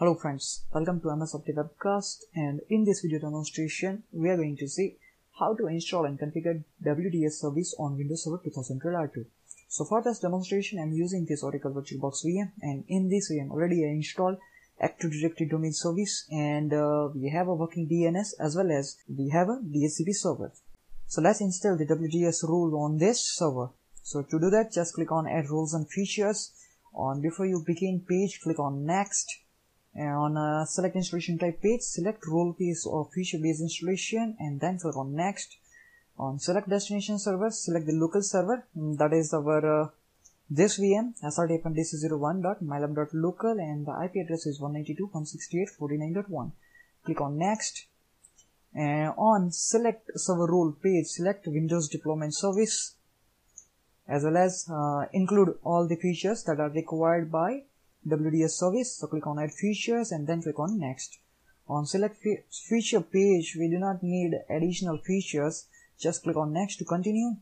Hello friends, welcome to MSFT Webcast and in this video demonstration we are going to see how to install and configure WDS service on Windows Server 2012 R2. So for this demonstration I'm using this Oracle VirtualBox VM and in this VM already I installed Active Directory domain service and uh, we have a working DNS as well as we have a DHCP server. So let's install the WDS role on this server. So to do that just click on add roles and features on before you begin page click on next on uh, select installation type page select role piece or feature based installation and then click on next. On select destination server select the local server. Mm, that is our uh, this VM srdfndc01.mylab.local and the IP address is 192.168.49.1 click on next. And on select server role page select Windows deployment service as well as uh, include all the features that are required by WDS service. So click on add features and then click on next. On select fe feature page, we do not need additional features. Just click on next to continue.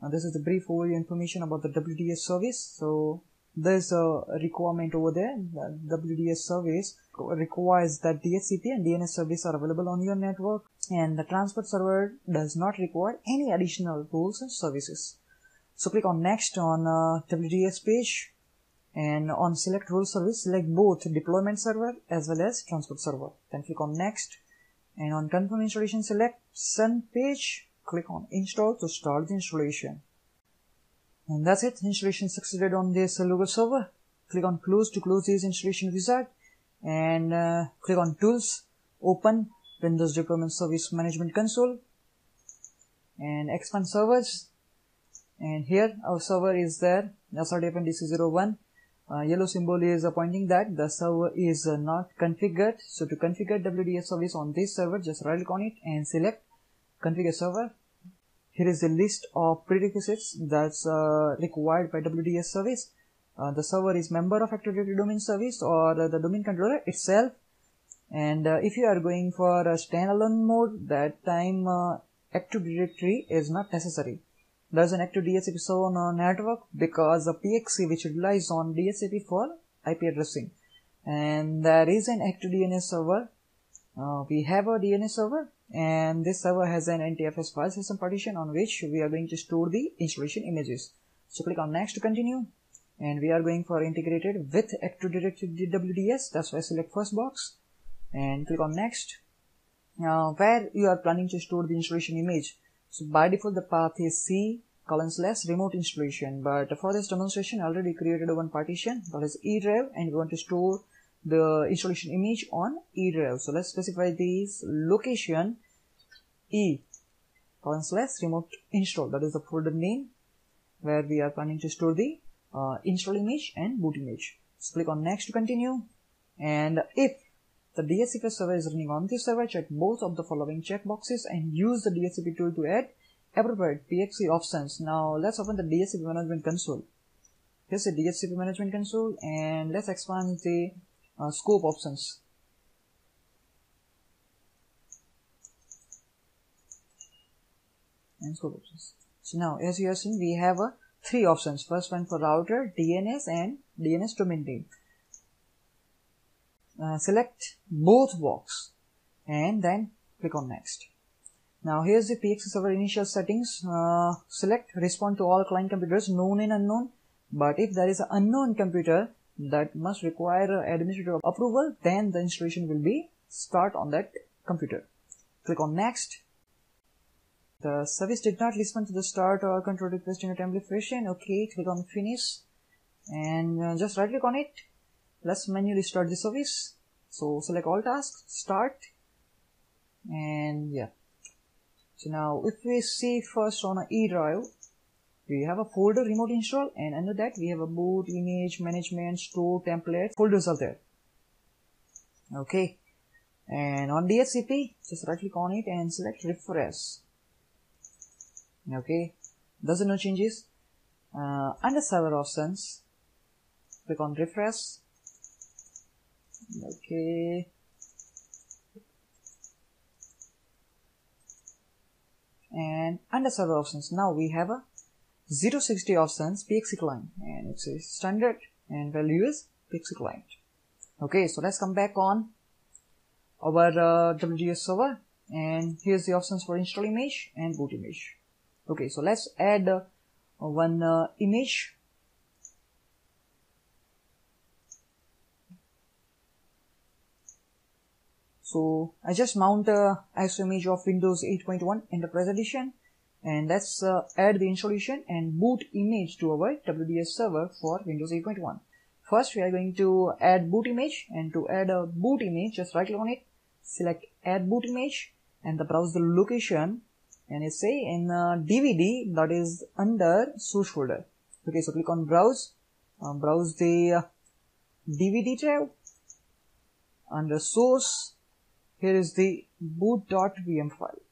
Now this is the brief overview information about the WDS service. So there's a requirement over there. The WDS service requires that DHCP and DNS service are available on your network and the transport server does not require any additional tools and services. So click on next on uh, WDS page and on select role service select both deployment server as well as transport server. Then click on next and on confirm installation select send page click on install to start the installation. And that's it. Installation succeeded on this local server. Click on close to close this installation wizard and uh, click on tools open windows deployment service management console and expand servers. And here our server is there that's srdfn dc01 uh, yellow symbol is uh, pointing that the server is uh, not configured. So to configure WDS service on this server just right click on it and select configure server. Here is a list of prerequisites that's uh, required by WDS service. Uh, the server is member of Active Directory domain service or the domain controller itself. And uh, if you are going for a standalone mode that time Active Directory is not necessary there's an active DHCP server on our network because the PXE which relies on DHCP for IP addressing. And there is an active DNS server. Uh, we have a DNS server and this server has an NTFS file system partition on which we are going to store the installation images. So click on next to continue and we are going for integrated with Active Directory WDS that's why select first box and click on next. Now where you are planning to store the installation image so by default the path is C colon slash remote installation but for this demonstration I already created one partition that is E drive and we want to store the installation image on E drive. So let's specify this location E colon slash remote install that is the folder name where we are planning to store the uh, install image and boot image. So click on next to continue and if the DHCP server is running on this server, check both of the following checkboxes and use the DHCP tool to add appropriate PXE options. Now let's open the DHCP management console. Here's the DHCP management console and let's expand the uh, scope options. And scope options. So now as you are seeing we have uh, three options. First one for router, DNS and DNS domain name. Uh, select both box and then click on next. Now here's the PXE server initial settings. Uh, select respond to all client computers known and unknown. But if there is an unknown computer that must require administrative approval, then the installation will be start on that computer. Click on next. The service did not respond to the start or control request in a timely fashion. Okay, click on finish and uh, just right click on it let's manually start the service. So select all tasks start. And yeah. So now if we see first on a E drive we have a folder remote install and under that we have a boot image management store template folders are there. Okay. And on DHCP just right click on it and select refresh. Okay. Doesn't no changes. Uh, under server options click on refresh okay. And under server options now we have a 060 options pxe client. And it's a standard and value is pxe client. Okay, so let's come back on our uh, WDS server. And here's the options for install image and boot image. Okay, so let's add uh, one uh, image So I just mount a ISO image of Windows 8.1 Enterprise Edition and let's uh, add the installation and boot image to our WDS server for Windows 8.1. First we are going to add boot image and to add a boot image just right click on it, select add boot image and the browse the location and it say in uh, DVD that is under source folder. Okay so click on browse, uh, browse the uh, DVD tab under source here is the boot.wim file.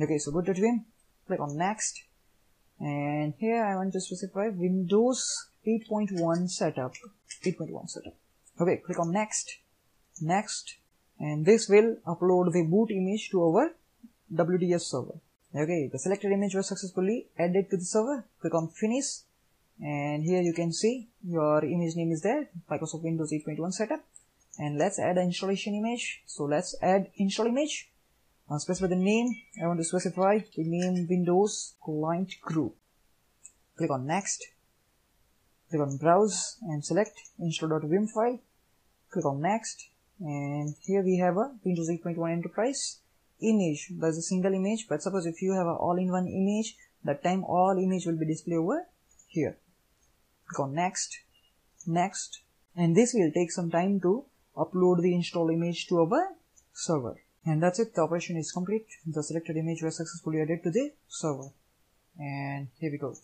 Okay so boot.wim click on next. And here I want to specify Windows 8.1 setup. 8.1 setup. Okay click on next. Next. And this will upload the boot image to our WDS server. Okay the selected image was successfully added to the server. Click on finish. And here you can see your image name is there. Microsoft Windows 8.1 setup and let's add an installation image. So let's add install image. I'll specify the name. I want to specify the name Windows client group. Click on next. Click on browse and select install.wim file. Click on next. And here we have a Windows 8.1 enterprise image. There's a single image but suppose if you have an all-in-one image that time all image will be displayed over here. Click on next. Next. And this will take some time to upload the install image to our server. And that's it, the operation is complete. The selected image was successfully added to the server. And here we go.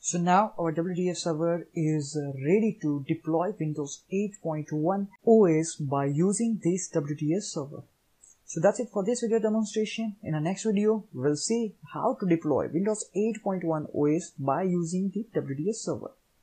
So now our WDS server is ready to deploy Windows 8.1 OS by using this WDS server. So that's it for this video demonstration. In our next video, we'll see how to deploy Windows 8.1 OS by using the WDS server.